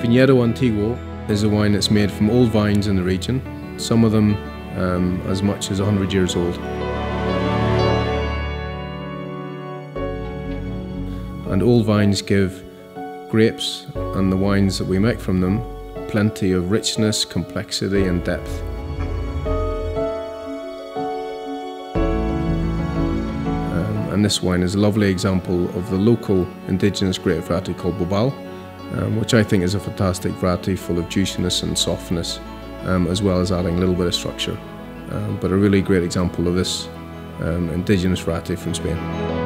Viñedo Antiguo is a wine that's made from old vines in the region, some of them um, as much as 100 years old. And old vines give grapes and the wines that we make from them plenty of richness, complexity and depth. Um, and this wine is a lovely example of the local indigenous grape variety called Bobal, um, which I think is a fantastic variety full of juiciness and softness, um, as well as adding a little bit of structure. Um, but a really great example of this um, indigenous variety from Spain.